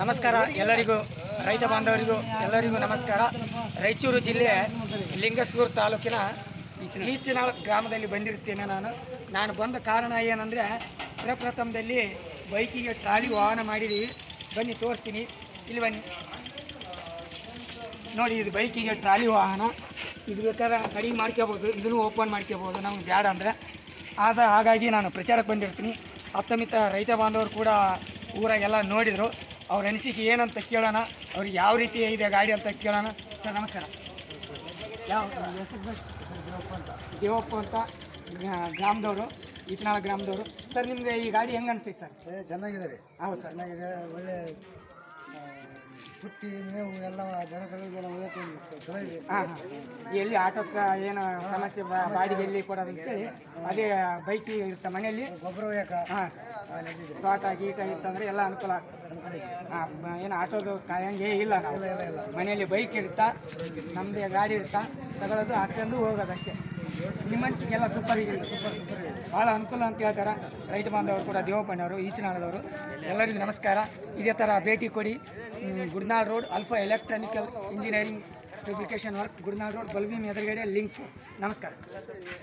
ನಮಸ್ಕಾರ ಎಲ್ಲರಿಗೂ, ರೈತ ಬಾಂಧವರಿಗೂ ಎಲ್ಲರಿಗೂ ನಮಸ್ಕಾರ. ರಾಯಚೂರು ಜಿಲ್ಲೆ ಲಿಂಗಸ್ಗೂರು ತಾಲೂಕಿನ ಈಚಿನಾಳ ಗ್ರಾಮದಲ್ಲಿ ಬಂದಿರ್ತೇನೆ ನಾನು. ನಾನು ಬಂದ ಕಾರಣ ಏನಂದರೆ, ಪ್ರಪ್ರಥಮದಲ್ಲಿ ಬೈಕಿಗೆ ಟ್ರಾಲಿ ವಾಹನ ಮಾಡಿದ್ದೀವಿ ಬನ್ನಿ, ತೋರಿಸ್ತೀನಿ. ಇಲ್ಲಿ ಬನ್ನಿ. ನೋಡಿ, ಇದು ಬೈಕಿಗೆ ಟ್ರಾಲಿ ವಾಹನ. ಇದು ಬೇಕಾದ್ರೆ ಕಡಿಮೆ ಮಾಡ್ಕೋಬೋದು. ಇದನ್ನು ಓಪನ್ ಮಾಡ್ಕೋಬೋದು. ನಮ್ಗೆ ಬೇಡ ಅಂದರೆ. ಆದ ಹಾಗಾಗಿ ನಾನು ಪ್ರಚಾರಕ್ಕೆ ಬಂದಿರ್ತೀನಿ. ಅತ್ತಮಿತ್ತ ರೈತ ಬಾಂಧವರು ಕೂಡ ಊರಾಗೆಲ್ಲ ನೋಡಿದರು. ಅವ್ರ ಅನಿಸಿಕೆ ಏನಂತ ಕೇಳೋಣ ಅವ್ರಿಗೆ ಯಾವ ರೀತಿ ಇದೆ ಗಾಡಿ ಅಂತ ಕೇಳೋಣ. ಸರ್ ನಮಸ್ಕಾರ. ಯಾವ? ದೇವಪ್ಪ ಅಂತ. ಗ್ರಾಮದವರು ಇತ್ನಾಳ ಗ್ರಾಮದವರು. ಸರ್ ನಿಮಗೆ ಈ ಗಾಡಿ ಹೆಂಗೆ ಅನಿಸ್ತೈತೆ ಸರ್? ಚೆನ್ನಾಗಿದೆ ರೀ. ಹೌದು ಸರ್. ಚೆನ್ನಾಗಿದೆ ಒಳ್ಳೆ ಪುಟ್ಟಿ ಮೇವು ಎಲ್ಲ ಹಾಂ ಎಲ್ಲಿ ಆಟೋಕ್ಕೆ ಏನು ಸಮಸ್ಯೆ ಬಾಡಿಗೆ ಎಲ್ಲಿ ಕೊಡೋದು ಅಂತೇಳಿ ಅದೇ ಬೈಕ್ ಇರುತ್ತೆ ಮನೆಯಲ್ಲಿ. ಗೊಬ್ಬರ ಹಾಂ. ತೋಟ ಗೀಟ ಇತ್ತಂದ್ರೆ ಎಲ್ಲ ಅನುಕೂಲ ಹಾಂ ಏನು ಆಟೋದು ಕಾಯಂಗೆ ಇಲ್ಲ ನಾವು. ಮನೆಯಲ್ಲಿ ಬೈಕ್ ಇರುತ್ತಾ ನಮ್ಮದೇ ಗಾಡಿ ಇರುತ್ತಾ ತಗೊಳ್ಳೋದು ಹಾಕೊಂಡು ಹೋಗೋದು ಅಷ್ಟೇ ನಿಮ್ಮ ಸೂಪರ್ ಇದೆ ಸೂಪರ್ ಸೂಪರ್ ಇದೆ. ಭಾಳ ಅನುಕೂಲ ಅಂತ ಹೇಳ್ತಾರೆ. ರೈತ ಬಾಂಧವರು ಕೂಡ ದೇವಪಣ್ಣವರು ಈಚನಾಳದವರು ಎಲ್ಲರಿಗೂ ನಮಸ್ಕಾರ. ಇದೇ ಥರ ಭೇಟಿ ಕೊಡಿ. Gudnal road alpha electronical engineering fabrication work Gudnal road ಬಲ್ಬೀಮ್ ಎದುರುಗಡೆ ಲಿಂಕ್ಸ್ ನಮಸ್ಕಾರ.